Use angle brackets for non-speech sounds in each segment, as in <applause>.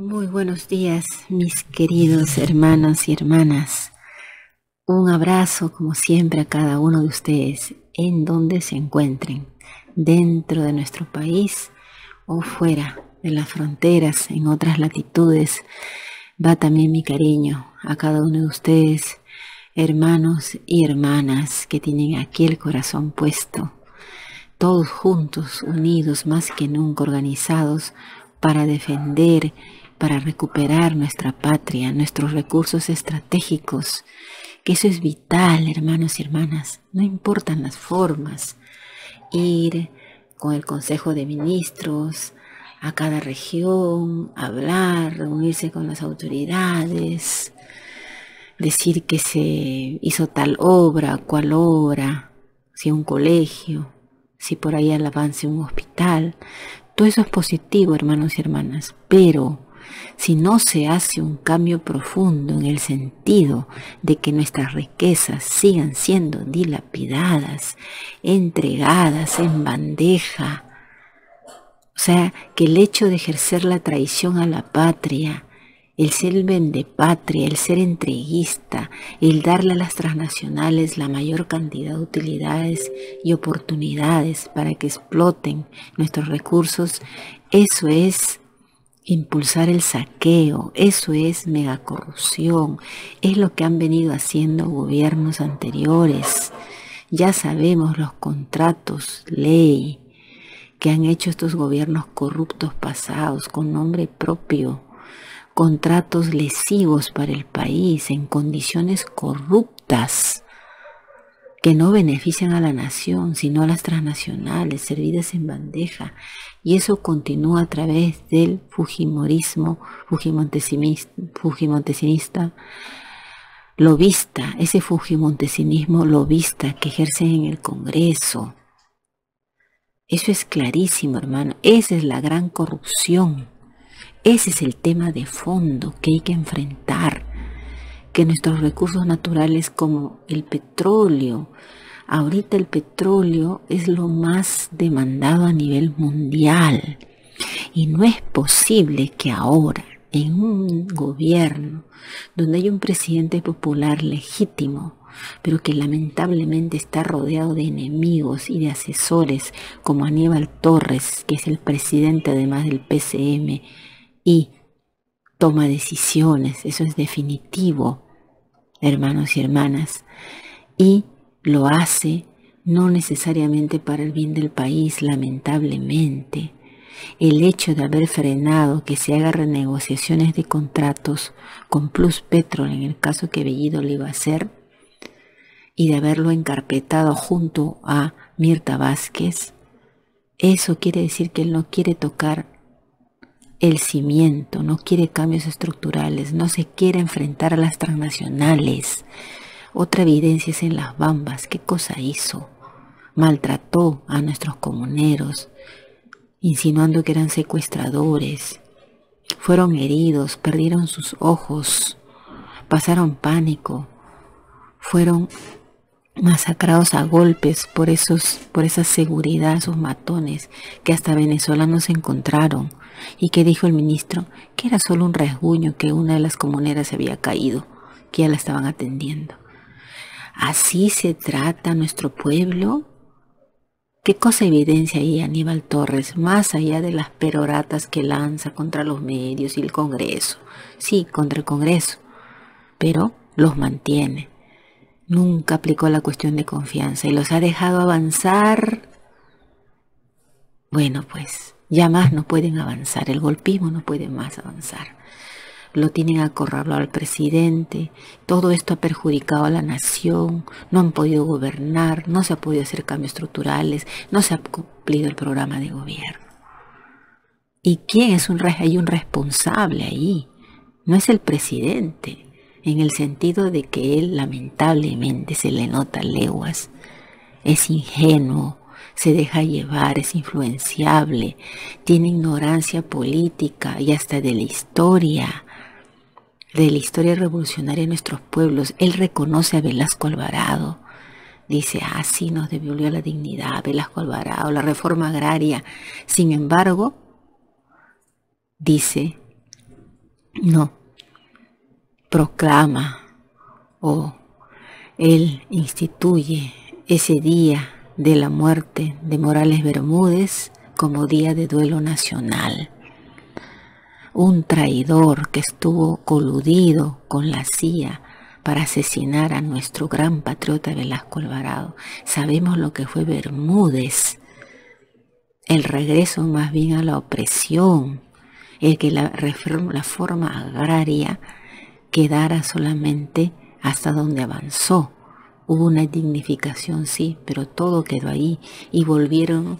Muy buenos días, mis queridos hermanos y hermanas. Un abrazo, como siempre, a cada uno de ustedes, en donde se encuentren, dentro de nuestro país o fuera de las fronteras, en otras latitudes. Va también mi cariño a cada uno de ustedes, hermanos y hermanas que tienen aquí el corazón puesto, todos juntos, unidos más que nunca, organizados para defender para recuperar nuestra patria, nuestros recursos estratégicos, que eso es vital, hermanos y hermanas, no importan las formas, ir con el Consejo de Ministros a cada región, hablar, reunirse con las autoridades, decir que se hizo tal obra, cual obra, si un colegio, si por ahí al avance un hospital, todo eso es positivo, hermanos y hermanas, pero si no se hace un cambio profundo en el sentido de que nuestras riquezas sigan siendo dilapidadas, entregadas en bandeja, o sea, que el hecho de ejercer la traición a la patria, el ser el patria, el ser entreguista, el darle a las transnacionales la mayor cantidad de utilidades y oportunidades para que exploten nuestros recursos, eso es impulsar el saqueo, eso es megacorrupción, es lo que han venido haciendo gobiernos anteriores. Ya sabemos los contratos, ley, que han hecho estos gobiernos corruptos pasados con nombre propio, contratos lesivos para el país en condiciones corruptas que no benefician a la nación, sino a las transnacionales, servidas en bandeja. Y eso continúa a través del Fujimorismo, Fujimontesinismo, lobista, ese Fujimontesinismo lobista que ejerce en el Congreso. Eso es clarísimo, hermano. Esa es la gran corrupción. Ese es el tema de fondo que hay que enfrentar que nuestros recursos naturales como el petróleo, ahorita el petróleo es lo más demandado a nivel mundial. Y no es posible que ahora en un gobierno donde hay un presidente popular legítimo, pero que lamentablemente está rodeado de enemigos y de asesores como Aníbal Torres, que es el presidente además del PCM, y toma decisiones, eso es definitivo, hermanos y hermanas, y lo hace no necesariamente para el bien del país, lamentablemente. El hecho de haber frenado que se haga renegociaciones de contratos con Plus Petrol en el caso que Bellido le iba a hacer y de haberlo encarpetado junto a Mirta Vázquez, eso quiere decir que él no quiere tocar el cimiento, no quiere cambios estructurales, no se quiere enfrentar a las transnacionales. Otra evidencia es en las bambas. ¿Qué cosa hizo? Maltrató a nuestros comuneros, insinuando que eran secuestradores. Fueron heridos, perdieron sus ojos, pasaron pánico, fueron masacrados a golpes por esos, por esa seguridad, esos matones que hasta venezolanos encontraron y que dijo el ministro que era solo un rasguño que una de las comuneras se había caído, que ya la estaban atendiendo. ¿Así se trata nuestro pueblo? ¿Qué cosa evidencia ahí Aníbal Torres, más allá de las peroratas que lanza contra los medios y el Congreso? Sí, contra el Congreso, pero los mantiene. Nunca aplicó la cuestión de confianza y los ha dejado avanzar. Bueno, pues ya más no pueden avanzar, el golpismo no puede más avanzar. Lo tienen acorralado al presidente, todo esto ha perjudicado a la nación, no han podido gobernar, no se ha podido hacer cambios estructurales, no se ha cumplido el programa de gobierno. ¿Y quién es un hay un responsable ahí? No es el presidente, en el sentido de que él lamentablemente se le nota leguas, es ingenuo, se deja llevar, es influenciable, tiene ignorancia política y hasta de la historia, de la historia revolucionaria de nuestros pueblos. Él reconoce a Velasco Alvarado. Dice, ah, sí, nos devolvió la dignidad, Velasco Alvarado, la reforma agraria. Sin embargo, dice No, proclama o él instituye ese día de la muerte de Morales Bermúdez como día de duelo nacional. Un traidor que estuvo coludido con la CIA para asesinar a nuestro gran patriota Velasco Alvarado. Sabemos lo que fue Bermúdez, el regreso más bien a la opresión, el que la, reforma, la forma agraria quedara solamente hasta donde avanzó. Hubo una dignificación, sí, pero todo quedó ahí y volvieron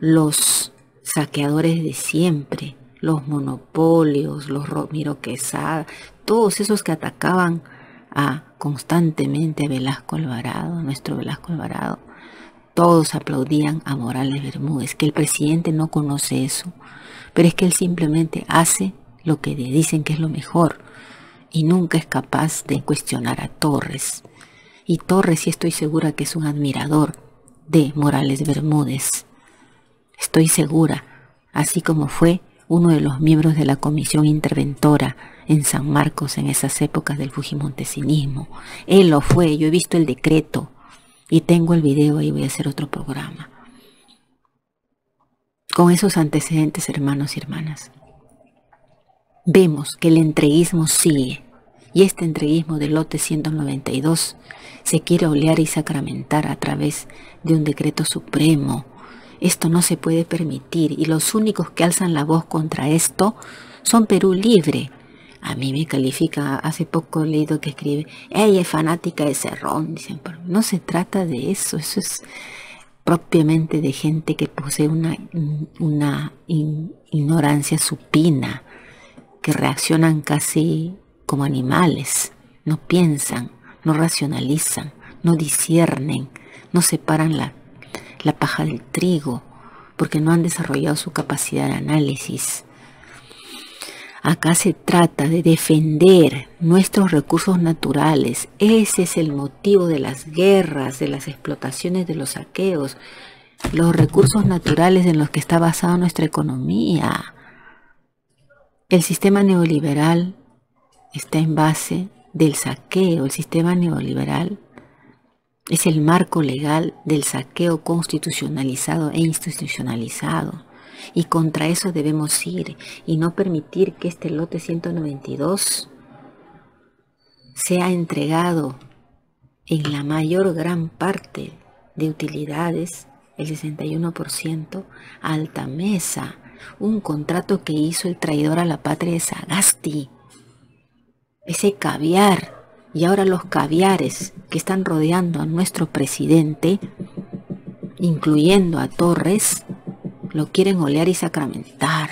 los saqueadores de siempre, los monopolios, los Romero Quesada, todos esos que atacaban a constantemente a Velasco Alvarado, nuestro Velasco Alvarado. Todos aplaudían a Morales Bermúdez, que el presidente no conoce eso, pero es que él simplemente hace lo que le dicen que es lo mejor y nunca es capaz de cuestionar a Torres. Y Torres sí estoy segura que es un admirador de Morales Bermúdez. Estoy segura, así como fue uno de los miembros de la comisión interventora en San Marcos en esas épocas del fujimontesinismo. Él lo fue, yo he visto el decreto y tengo el video y voy a hacer otro programa. Con esos antecedentes, hermanos y hermanas, vemos que el entreguismo sigue y este entreguismo del lote 192 se quiere olear y sacramentar a través de un decreto supremo. Esto no se puede permitir y los únicos que alzan la voz contra esto son Perú Libre. A mí me califica, hace poco he leído que escribe, ella es fanática de Cerrón, dicen, pero no se trata de eso, eso es propiamente de gente que posee una, una ignorancia supina que reaccionan casi como animales, no piensan, no racionalizan, no disciernen, no separan la, la paja del trigo, porque no han desarrollado su capacidad de análisis. Acá se trata de defender nuestros recursos naturales. Ese es el motivo de las guerras, de las explotaciones, de los saqueos. Los recursos naturales en los que está basada nuestra economía. El sistema neoliberal está en base del saqueo. El sistema neoliberal es el marco legal del saqueo constitucionalizado e institucionalizado. Y contra eso debemos ir y no permitir que este lote 192 sea entregado en la mayor gran parte de utilidades, el 61%, a alta mesa un contrato que hizo el traidor a la patria de Sagasti. Ese caviar y ahora los caviares que están rodeando a nuestro presidente, incluyendo a Torres, lo quieren olear y sacramentar.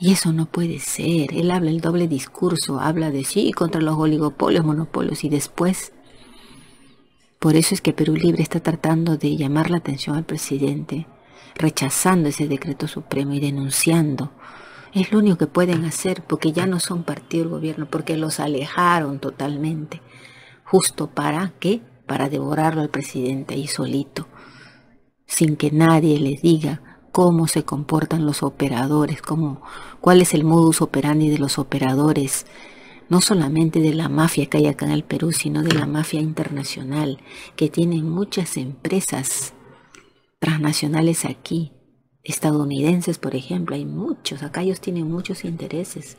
Y eso no puede ser. Él habla el doble discurso, habla de sí contra los oligopolios, monopolios y después. Por eso es que Perú Libre está tratando de llamar la atención al presidente rechazando ese decreto supremo y denunciando. Es lo único que pueden hacer porque ya no son partido del gobierno, porque los alejaron totalmente. Justo para qué? Para devorarlo al presidente ahí solito, sin que nadie les diga cómo se comportan los operadores, cómo, cuál es el modus operandi de los operadores, no solamente de la mafia que hay acá en el Perú, sino de la mafia internacional, que tiene muchas empresas transnacionales aquí, estadounidenses, por ejemplo, hay muchos, acá ellos tienen muchos intereses.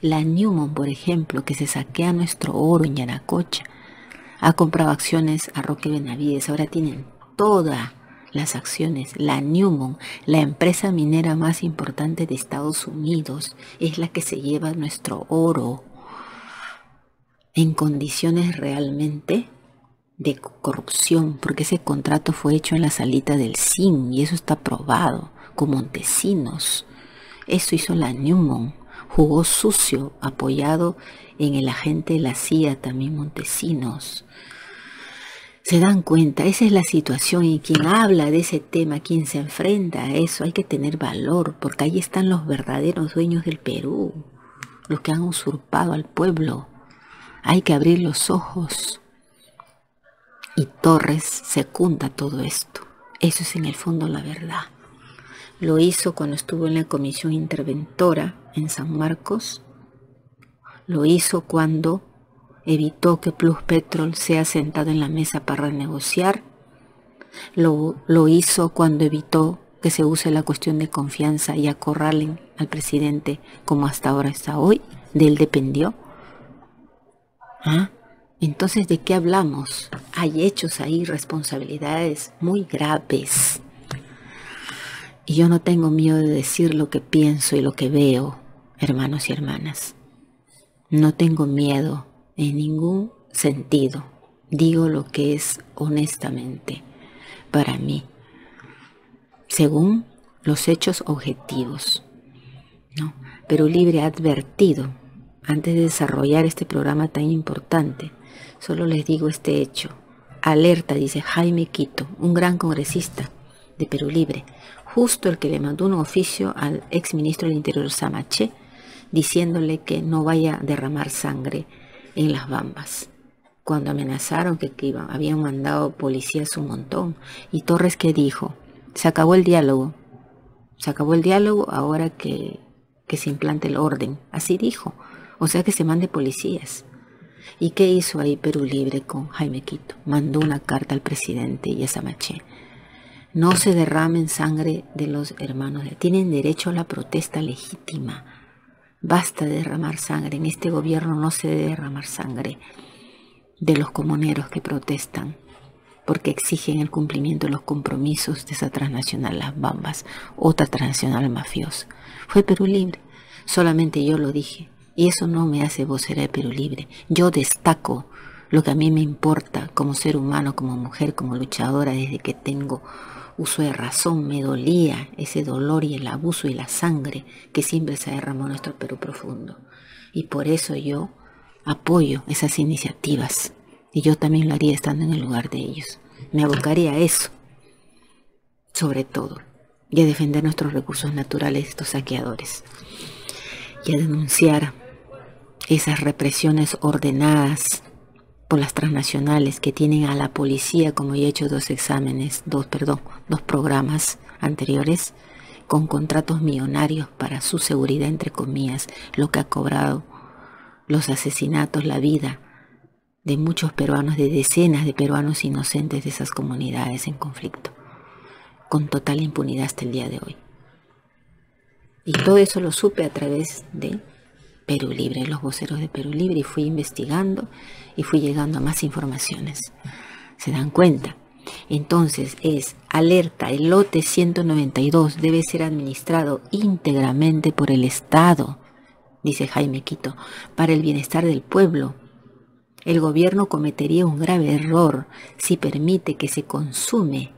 La Newman, por ejemplo, que se saquea nuestro oro en Yanacocha, ha comprado acciones a Roque Benavides, ahora tienen todas las acciones. La Newman, la empresa minera más importante de Estados Unidos, es la que se lleva nuestro oro en condiciones realmente de corrupción, porque ese contrato fue hecho en la salita del CIN y eso está probado Montesinos. Eso hizo la Newman, jugó sucio, apoyado en el agente de la CIA también Montesinos. Se dan cuenta, esa es la situación y quien habla de ese tema, quien se enfrenta a eso, hay que tener valor, porque ahí están los verdaderos dueños del Perú, los que han usurpado al pueblo. Hay que abrir los ojos y Torres secunda todo esto. Eso es en el fondo la verdad. Lo hizo cuando estuvo en la comisión interventora en San Marcos Lo hizo cuando evitó que Plus Petrol sea sentado en la mesa para renegociar. Lo, lo hizo cuando evitó que se use la cuestión de confianza y acorralen al presidente como hasta ahora está hoy. De él dependió. ¿Ah? Entonces, ¿de qué hablamos? Hay hechos ahí, responsabilidades muy graves. Y yo no tengo miedo de decir lo que pienso y lo que veo, hermanos y hermanas. No tengo miedo en ningún sentido. Digo lo que es honestamente para mí, según los hechos objetivos. ¿no? Pero Libre ha advertido, antes de desarrollar este programa tan importante, solo les digo este hecho. Alerta, dice Jaime Quito, un gran congresista de Perú Libre, justo el que le mandó un oficio al ex ministro del Interior Samaché, diciéndole que no vaya a derramar sangre en las bambas. Cuando amenazaron que, iban, habían mandado policías un montón. Y Torres que dijo, se acabó el diálogo. Se acabó el diálogo ahora que, que se implante el orden. Así dijo. O sea que se mande policías. ¿Y qué hizo ahí Perú Libre con Jaime Quito? Mandó una carta al presidente y a Samaché no se derramen sangre de los hermanos. Tienen derecho a la protesta legítima. Basta de derramar sangre. En este gobierno no se debe derramar sangre de los comuneros que protestan porque exigen el cumplimiento de los compromisos de esa transnacional Las Bambas, otra transnacional mafiosa. Fue Perú Libre. Solamente yo lo dije. Y eso no me hace vocera de Perú Libre. Yo destaco lo que a mí me importa como ser humano, como mujer, como luchadora desde que tengo uso de razón, me dolía ese dolor y el abuso y la sangre que siempre se derramó en nuestro Perú profundo. Y por eso yo apoyo esas iniciativas. Y yo también lo haría estando en el lugar de ellos. Me abocaría a eso, sobre todo, y a defender nuestros recursos naturales de estos saqueadores. Y a denunciar esas represiones ordenadas por las transnacionales que tienen a la policía, como ya he hecho dos exámenes, dos, perdón, dos programas anteriores, con contratos millonarios para su seguridad, entre comillas, lo que ha cobrado los asesinatos, la vida de muchos peruanos, de decenas de peruanos inocentes de esas comunidades en conflicto, con total impunidad hasta el día de hoy. Y todo eso lo supe a través de Perú Libre, los voceros de Perú Libre, y fui investigando y fui llegando a más informaciones. ¿Se dan cuenta? Entonces es alerta, el lote 192 debe ser administrado íntegramente por el Estado, dice Jaime Quito, para el bienestar del pueblo. El gobierno cometería un grave error si permite que se consume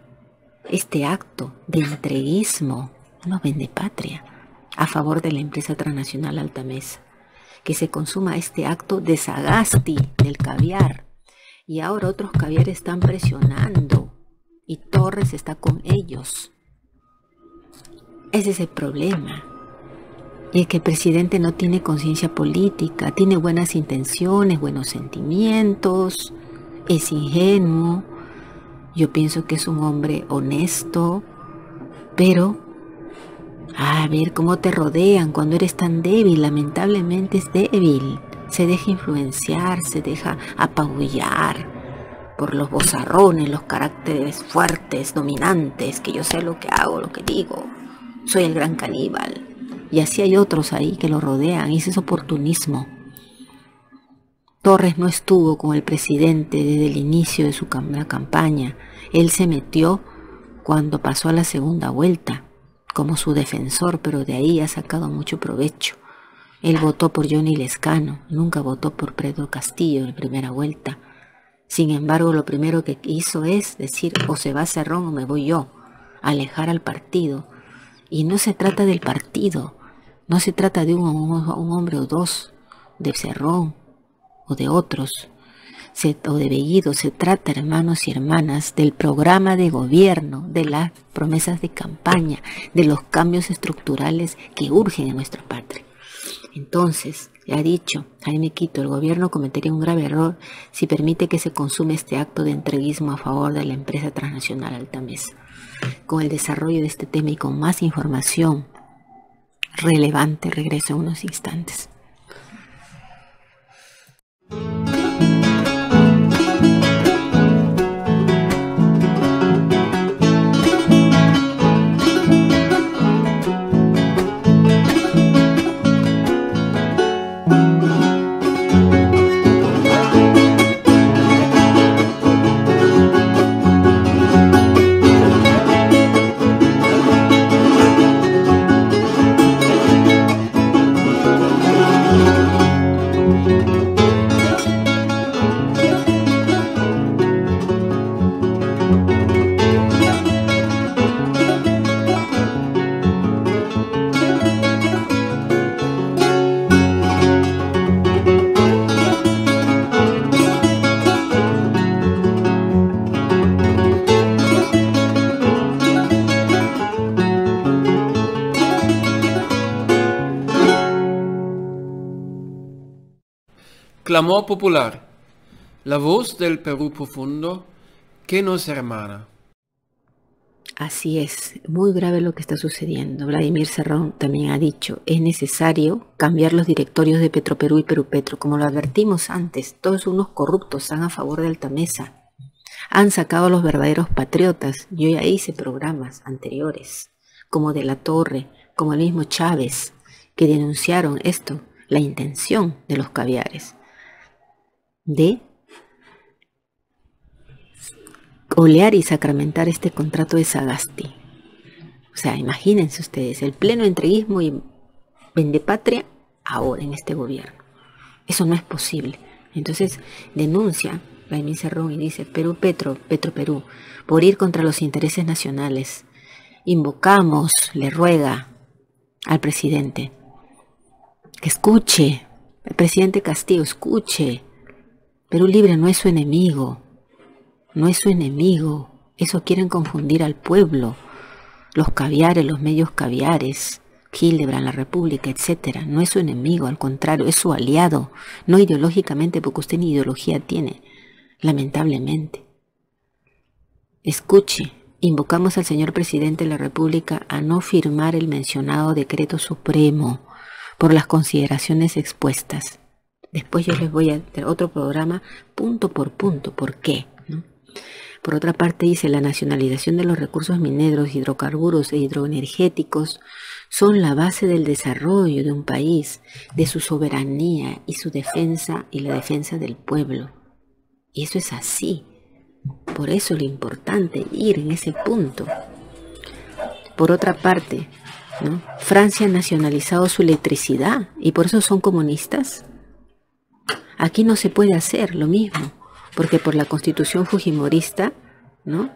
este acto de entreguismo, no vende patria, a favor de la empresa transnacional Altamesa que se consuma este acto de Sagasti del caviar. Y ahora otros caviares están presionando y Torres está con ellos. Ese es el problema. Y que el presidente no tiene conciencia política, tiene buenas intenciones, buenos sentimientos, es ingenuo. Yo pienso que es un hombre honesto, pero a ver cómo te rodean cuando eres tan débil, lamentablemente es débil. Se deja influenciar, se deja apabullar por los bozarrones, los caracteres fuertes, dominantes, que yo sé lo que hago, lo que digo. Soy el gran caníbal. Y así hay otros ahí que lo rodean, y ese es oportunismo. Torres no estuvo con el presidente desde el inicio de su campaña. Él se metió cuando pasó a la segunda vuelta como su defensor, pero de ahí ha sacado mucho provecho. Él votó por Johnny Lescano, nunca votó por Pedro Castillo en primera vuelta. Sin embargo, lo primero que hizo es decir, o se va Cerrón o me voy yo, alejar al partido. Y no se trata del partido, no se trata de un, hombre o dos, de Cerrón o de otros o de Bellido, se trata, hermanos y hermanas, del programa de gobierno, de las promesas de campaña, de los cambios estructurales que urgen en nuestra patria. Entonces, ya dicho Jaime Quito, el gobierno cometería un grave error si permite que se consume este acto de entreguismo a favor de la empresa transnacional Altamesa. Con el desarrollo de este tema y con más información relevante, regreso en unos instantes. Clamor popular. La voz del Perú profundo que nos hermana. Así es, muy grave lo que está sucediendo. Vladimir Serrón también ha dicho, es necesario cambiar los directorios de Petroperú y Perú Petro. Como lo advertimos antes, todos unos corruptos están a favor de Altamesa. Han sacado a los verdaderos patriotas. Yo ya hice programas anteriores, como de la Torre, como el mismo Chávez, que denunciaron esto, la intención de los caviares, de olear y sacramentar este contrato de Sagasti. O sea, imagínense ustedes, el pleno entreguismo y vendepatria ahora en este gobierno. Eso no es posible. Entonces denuncia Vladimir Cerrón y dice, Perú Petro, Petro Perú, por ir contra los intereses nacionales. Invocamos, le ruega al presidente, que escuche, el presidente Castillo, escuche. Perú Libre no es su enemigo, no es su enemigo. Eso quieren confundir al pueblo. Los caviares, los medios caviares, Hildebrand, la República, etc. No es su enemigo, al contrario, es su aliado. No ideológicamente, porque usted ni ideología tiene, lamentablemente. Escuche, invocamos al señor presidente de la República a no firmar el mencionado decreto supremo por las consideraciones expuestas. Después yo les voy a hacer otro programa punto por punto. ¿Por qué? Por otra parte, dice, la nacionalización de los recursos mineros, hidrocarburos e hidroenergéticos son la base del desarrollo de un país, de su soberanía y su defensa y la defensa del pueblo. Y eso es así. Por eso lo importante ir en ese punto. Por otra parte, Francia ha nacionalizado su electricidad y por eso son comunistas. Aquí no se puede hacer lo mismo porque por la constitución fujimorista, ¿no?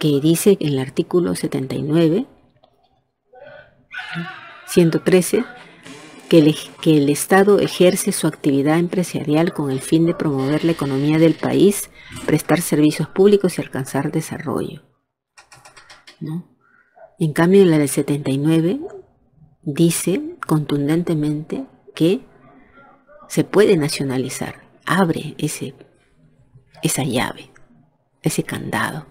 que dice en el artículo 79, 113, que el, Estado ejerce su actividad empresarial con el fin de promover la economía del país, prestar servicios públicos y alcanzar desarrollo. En cambio, en la del 79 dice contundentemente que se puede nacionalizar, abre ese esa llave, ese candado,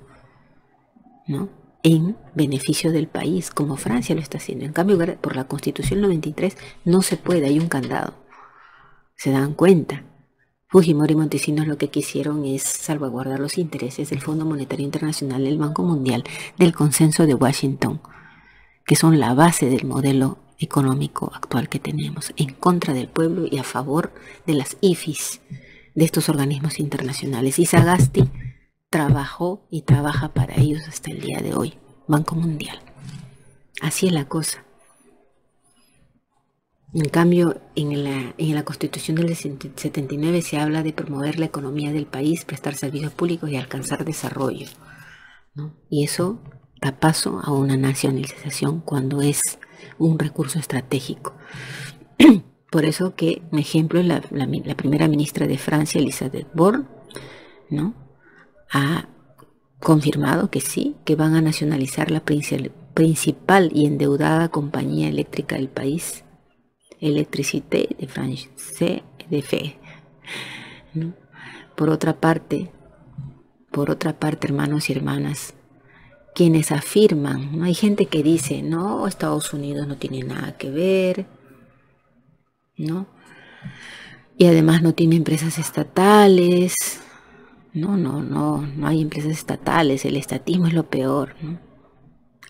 ¿no? En beneficio del país, como Francia lo está haciendo. En cambio, por la Constitución 93 no se puede, hay un candado. ¿Se dan cuenta? Fujimori y Montesinos lo que quisieron es salvaguardar los intereses del Fondo Monetario Internacional, del Banco Mundial, del consenso de Washington, que son la base del modelo económico actual que tenemos, en contra del pueblo y a favor de las IFIs, de estos organismos internacionales. Y Sagasti trabajó y trabaja para ellos hasta el día de hoy, Banco Mundial. Así es la cosa. En cambio, en la, en la Constitución del 79 se habla de promover la economía del país, prestar servicios públicos y alcanzar desarrollo. Y eso da paso a una nacionalización cuando es un recurso estratégico. <clears throat> Por eso que un ejemplo la, la, primera ministra de Francia, Elisabeth Borne, ¿no? ha confirmado que sí, que van a nacionalizar la principal y endeudada compañía eléctrica del país, Electricité de France de Fe. Por otra parte, por otra parte, hermanos y hermanas, quienes afirman, ¿no? hay gente que dice, no, Estados Unidos no tiene nada que ver, ¿no? Y además no tiene empresas estatales. No, no, no, no hay empresas estatales. El estatismo es lo peor,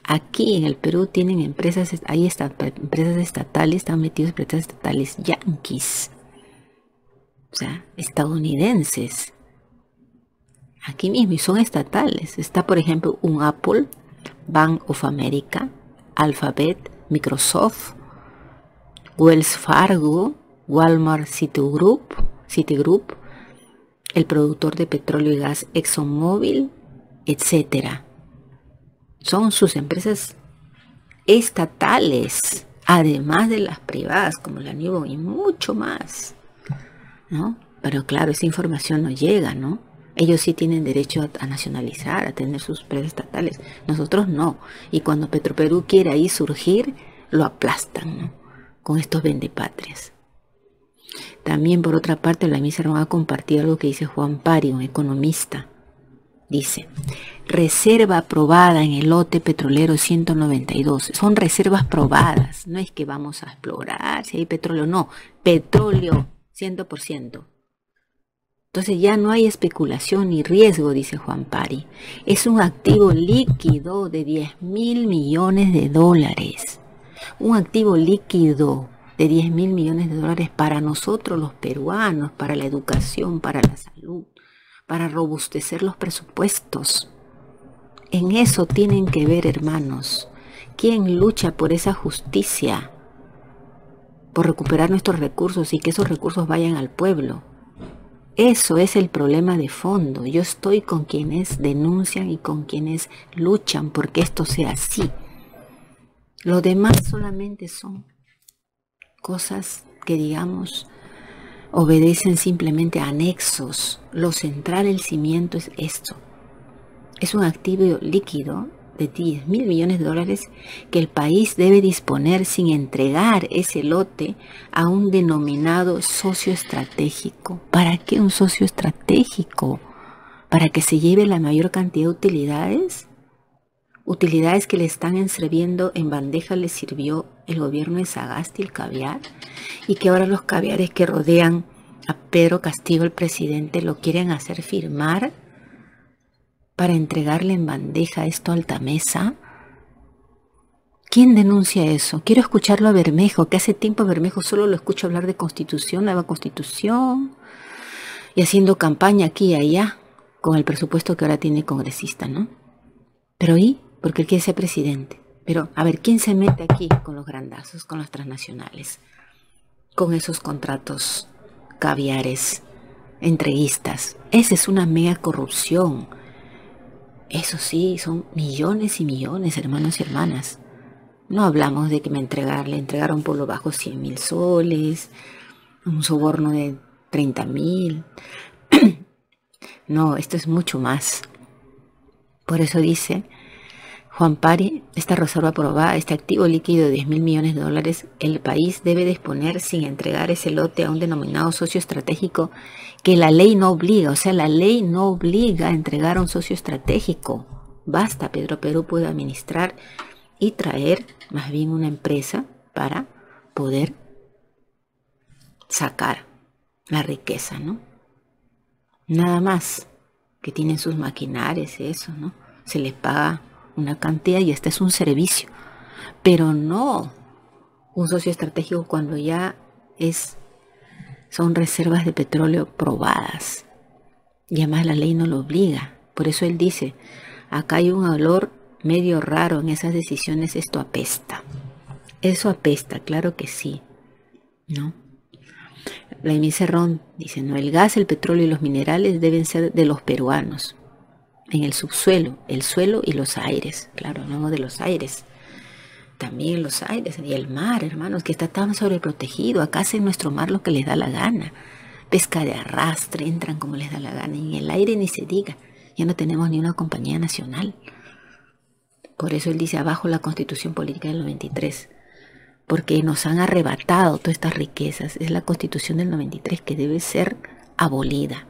Aquí en el Perú tienen empresas, ahí están empresas estatales, están metidos empresas estatales yanquis. O sea, estadounidenses. Aquí mismo, y son estatales. Está, por ejemplo, un Apple, Bank of America, Alphabet, Microsoft, Wells Fargo, Walmart Citigroup, Citigroup, el productor de petróleo y gas ExxonMobil, etc. Son sus empresas estatales, además de las privadas como la Nuevo y mucho más. ¿no? Pero claro, esa información no llega, ¿no? Ellos sí tienen derecho a, nacionalizar, a tener sus empresas estatales. Nosotros no. Y cuando Petroperú quiere ahí surgir, lo aplastan, ¿no? con estos vendepatrias. También por otra parte, la misa va a compartir algo que dice Juan Pari, un economista. Dice, reserva aprobada en el lote petrolero 192. Son reservas probadas, no es que vamos a explorar si hay petróleo, no, petróleo 100%. Entonces ya no hay especulación ni riesgo, dice Juan Pari. Es un activo líquido de 10 mil millones de dólares. Un activo líquido de 10 mil millones de dólares para nosotros los peruanos, para la educación, para la salud para robustecer los presupuestos. En eso tienen que ver, hermanos, quién lucha por esa justicia, por recuperar nuestros recursos y que esos recursos vayan al pueblo. Eso es el problema de fondo. Yo estoy con quienes denuncian y con quienes luchan porque esto sea así. Lo demás solamente son cosas que digamos obedecen simplemente a anexos. Lo central, el cimiento es esto. Es un activo líquido de 10 mil millones de dólares que el país debe disponer sin entregar ese lote a un denominado socio estratégico. ¿Para qué un socio estratégico? ¿Para que se lleve la mayor cantidad de utilidades? Utilidades que le están sirviendo en bandeja le sirvió el gobierno de Sagasti el caviar y que ahora los caviares que rodean a Pedro Castillo el presidente lo quieren hacer firmar para entregarle en bandeja esto a Altamesa. ¿Quién denuncia eso? Quiero escucharlo a Bermejo, que hace tiempo a Bermejo solo lo escucho hablar de constitución, nueva constitución, y haciendo campaña aquí y allá con el presupuesto que ahora tiene congresista, ¿no? Pero ¿y? Porque él quiere ser presidente. Pero, a ver, ¿quién se mete aquí con los grandazos, con las transnacionales? Con esos contratos caviares, entreguistas. Esa es una mega corrupción. Eso sí, son millones y millones, hermanos y hermanas. No hablamos de que me entregar, le entregaron por lo bajo 100 mil soles, un soborno de 30 mil. <clears throat> no, esto es mucho más. Por eso dice Juan Pari, esta reserva aprobada, este activo líquido de 10 mil millones de dólares, el país debe disponer sin entregar ese lote a un denominado socio estratégico que la ley no obliga, o sea, la ley no obliga a entregar a un socio estratégico. Basta, Pedro Perú puede administrar y traer más bien una empresa para poder sacar la riqueza, ¿no? Nada más que tienen sus maquinares, eso, ¿no? Se les paga una cantidad y este es un servicio, pero no un socio estratégico cuando ya es son reservas de petróleo probadas. Y además la ley no lo obliga. Por eso él dice, acá hay un olor medio raro en esas decisiones, esto apesta. Eso apesta, claro que sí. ¿No? La Cerrón dice, no, el gas, el petróleo y los minerales deben ser de los peruanos en el subsuelo, el suelo y los aires, claro, no de los aires. También los aires y el mar, hermanos, que está tan sobreprotegido. Acá hacen nuestro mar lo que les da la gana. Pesca de arrastre, entran como les da la gana. Y en el aire ni se diga. Ya no tenemos ni una compañía nacional. Por eso él dice abajo la constitución política del 93. Porque nos han arrebatado todas estas riquezas. Es la constitución del 93 que debe ser abolida.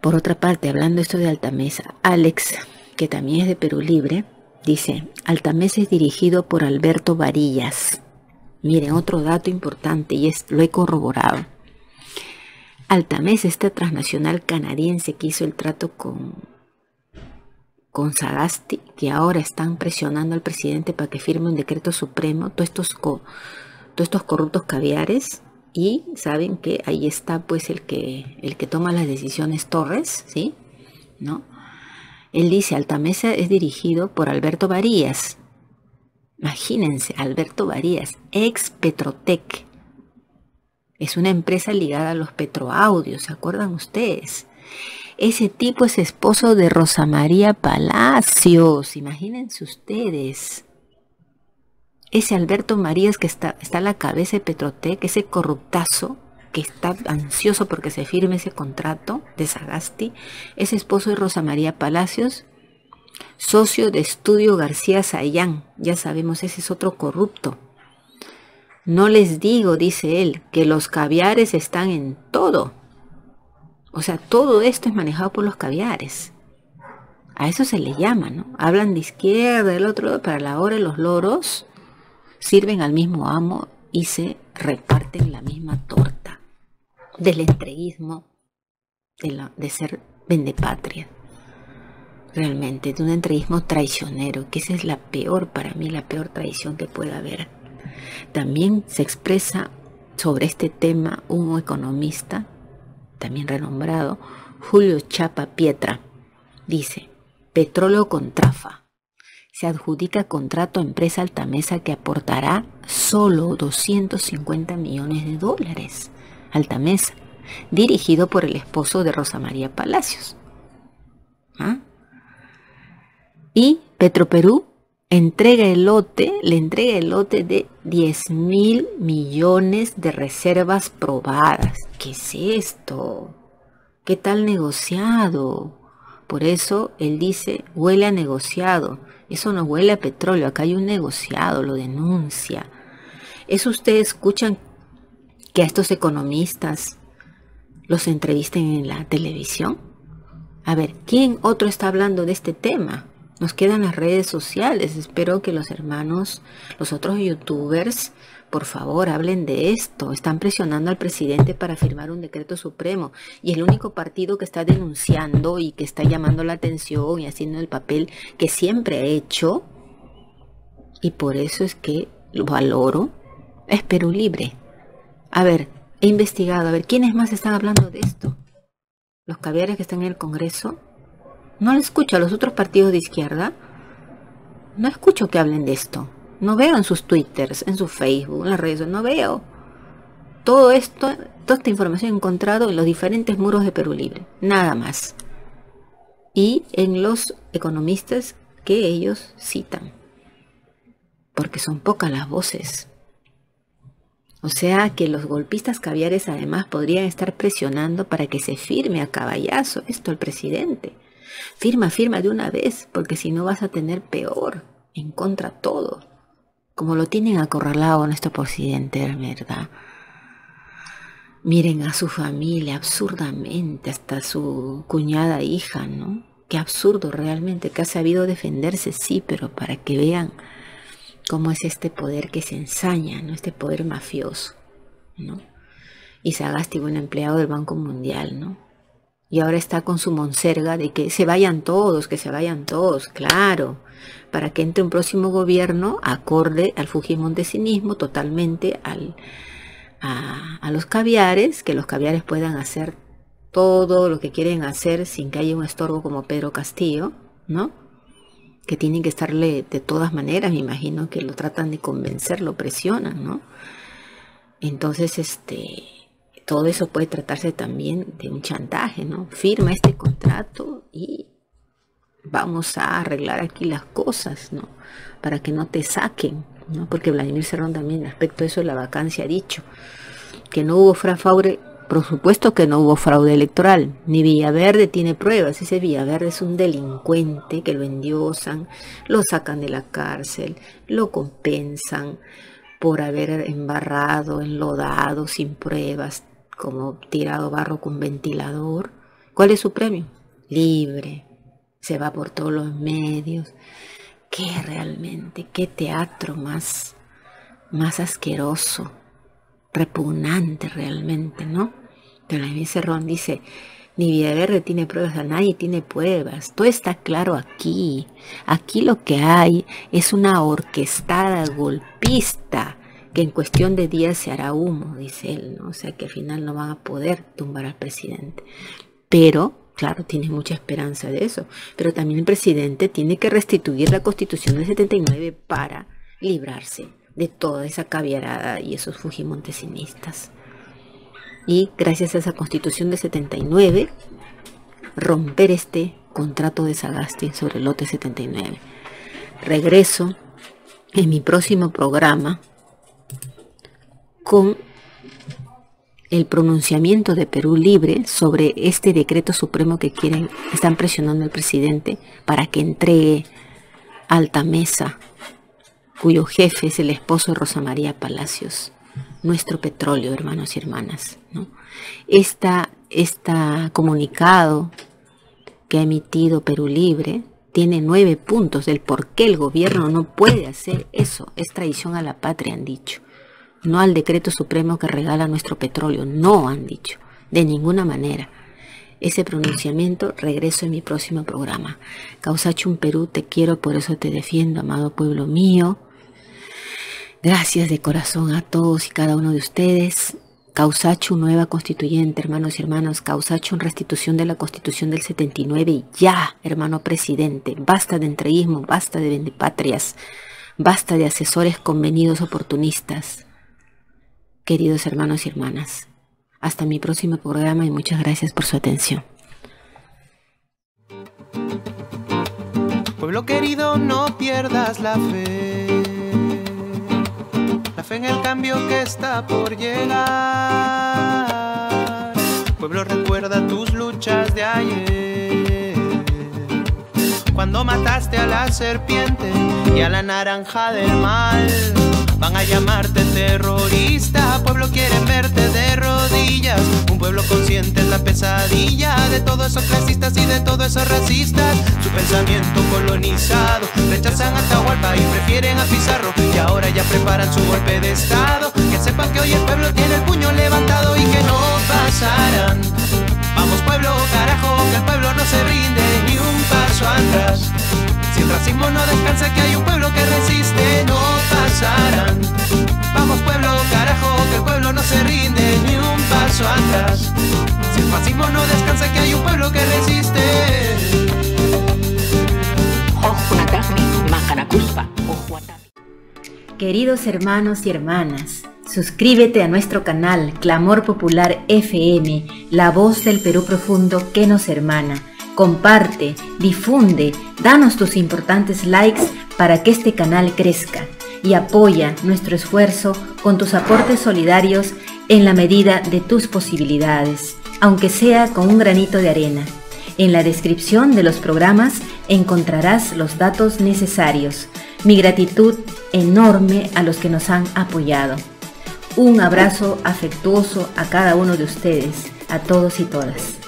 Por otra parte, hablando esto de Altamesa, Alex, que también es de Perú Libre, dice, Altamesa es dirigido por Alberto Varillas. Miren, otro dato importante y es, lo he corroborado. Altamesa, esta transnacional canadiense que hizo el trato con, con Sagasti, que ahora están presionando al presidente para que firme un decreto supremo, todos estos, todos estos corruptos caviares, y saben que ahí está pues el que, el que toma las decisiones Torres, ¿sí? ¿No? Él dice, Altamesa es dirigido por Alberto Varías. Imagínense, Alberto Varías, ex Petrotec. Es una empresa ligada a los petroaudios, ¿se acuerdan ustedes? Ese tipo es esposo de Rosa María Palacios, imagínense ustedes ese Alberto Marías que está, está a la cabeza de Petrotec, ese corruptazo que está ansioso porque se firme ese contrato de Sagasti, es esposo de Rosa María Palacios, socio de Estudio García Sayán, ya sabemos, ese es otro corrupto. No les digo, dice él, que los caviares están en todo. O sea, todo esto es manejado por los caviares. A eso se le llama, ¿no? Hablan de izquierda, del otro, para la hora los loros sirven al mismo amo y se reparten la misma torta del entreguismo, de, ser vendepatria. Realmente, de un entreguismo traicionero, que esa es la peor para mí, la peor traición que pueda haber. También se expresa sobre este tema un economista, también renombrado, Julio Chapa Pietra. Dice, petróleo con trafa. Se adjudica contrato a empresa Altamesa que aportará solo 250 millones de dólares. Altamesa, dirigido por el esposo de Rosa María Palacios. ¿Ah? Y Petroperú entrega el lote, le entrega el lote de 10 mil millones de reservas probadas. ¿Qué es esto? ¿Qué tal negociado? Por eso él dice, huele a negociado. Eso no huele a petróleo, acá hay un negociado, lo denuncia. ¿Eso ustedes escuchan que a estos economistas los entrevisten en la televisión? A ver, ¿quién otro está hablando de este tema? Nos quedan las redes sociales. Espero que los hermanos, los otros youtubers, por favor, hablen de esto. Están presionando al presidente para firmar un decreto supremo. Y el único partido que está denunciando y que está llamando la atención y haciendo el papel que siempre ha hecho, y por eso es que lo valoro, es Perú Libre. A ver, he investigado, a ver, ¿quiénes más están hablando de esto? Los caviares que están en el Congreso, no lo escucho a los otros partidos de izquierda. No escucho que hablen de esto. No veo en sus twitters, en su Facebook, en las redes, no veo. Todo esto, toda esta información encontrado en los diferentes muros de Perú Libre. Nada más. Y en los economistas que ellos citan. Porque son pocas las voces. O sea que los golpistas caviares además podrían estar presionando para que se firme a caballazo esto el presidente. Firma, firma de una vez, porque si no vas a tener peor, en contra todo. Como lo tienen acorralado nuestro presidente, ¿verdad? Miren a su familia absurdamente, hasta su cuñada hija, ¿no? Qué absurdo realmente, que ha sabido defenderse, sí, pero para que vean cómo es este poder que se ensaña, ¿no? Este poder mafioso, ¿no? Y Sagasti, un empleado del Banco Mundial, ¿no? Y ahora está con su monserga de que se vayan todos, que se vayan todos, claro, para que entre un próximo gobierno acorde al fujimontesinismo, totalmente al, a, a los caviares, que los caviares puedan hacer todo lo que quieren hacer sin que haya un estorbo como Pedro Castillo, ¿no? Que tienen que estarle de todas maneras, me imagino que lo tratan de convencer, lo presionan, ¿no? Entonces, este, todo eso puede tratarse también de un chantaje, ¿no? Firma este contrato y vamos a arreglar aquí las cosas, ¿no? Para que no te saquen, ¿no? Porque Vladimir Cerrón también respecto a eso la vacancia ha dicho que no hubo fraude, por supuesto que no hubo fraude electoral, ni Villaverde tiene pruebas, ese Villaverde es un delincuente que lo endiosan, lo sacan de la cárcel, lo compensan por haber embarrado, enlodado, sin pruebas, como tirado barro con ventilador. ¿Cuál es su premio? Libre. Se va por todos los medios. ¿Qué realmente? ¿Qué teatro más, más asqueroso? Repugnante realmente, ¿no? Pero mí Cerrón dice, ni Villaverde tiene pruebas, a nadie tiene pruebas. Todo está claro aquí. Aquí lo que hay es una orquestada golpista que en cuestión de días se hará humo, dice él, ¿no? o sea que al final no van a poder tumbar al presidente. Pero, claro, tiene mucha esperanza de eso, pero también el presidente tiene que restituir la constitución del 79 para librarse de toda esa caviarada y esos fujimontesinistas. Y gracias a esa constitución del 79, romper este contrato de Sagasti sobre el lote 79. Regreso en mi próximo programa con el pronunciamiento de Perú Libre sobre este decreto supremo que quieren, están presionando al presidente para que entregue Alta Mesa, cuyo jefe es el esposo de Rosa María Palacios. nuestro petróleo, hermanos y hermanas. ¿no? Comunicado que ha emitido Perú Libre tiene nueve puntos del por qué el gobierno no puede hacer eso. Es traición a la patria, han dicho. No al decreto supremo que regala nuestro petróleo. No han dicho. De ninguna manera. Ese pronunciamiento regreso en mi próximo programa. Causachum Perú, te quiero, por eso te defiendo, amado pueblo mío. Gracias de corazón a todos y cada uno de ustedes. Causacho nueva constituyente, hermanos y hermanas, Causacho en restitución de la constitución del 79 y ya, hermano presidente, basta de entreguismo, basta de vendepatrias, basta de asesores convenidos oportunistas. Queridos hermanos y hermanas, hasta mi próximo programa y muchas gracias por su atención. Pueblo querido, no pierdas la fe fe en el cambio que está por llegar. Pueblo, recuerda tus luchas de ayer. Cuando mataste a la serpiente y a la naranja del mal. Van a llamarte terrorista, pueblo quieren verte de rodillas. Un pueblo consciente es la pesadilla de todos esos clasistas y de todos esos racistas. Su pensamiento colonizado, rechazan a Tahualpa y prefieren a Pizarro. Y ahora ya preparan su golpe de estado. Que sepan que hoy el pueblo tiene el puño levantado y que no pasarán. Vamos pueblo, carajo, que el pueblo no se rinde ni un paso atrás. Si el racismo no descansa, que hay un pueblo que resiste, no pasarán. Vamos pueblo, carajo, que el pueblo no se rinde ni un paso atrás. Si el racismo no descansa, que hay un pueblo que resiste. Queridos hermanos y hermanas, suscríbete a nuestro canal Clamor Popular FM, la voz del Perú profundo que nos hermana comparte, difunde, danos tus importantes likes para que este canal crezca y apoya nuestro esfuerzo con tus aportes solidarios en la medida de tus posibilidades, aunque sea con un granito de arena. En la descripción de los programas encontrarás los datos necesarios. Mi gratitud enorme a los que nos han apoyado. Un abrazo afectuoso a cada uno de ustedes, a todos y todas.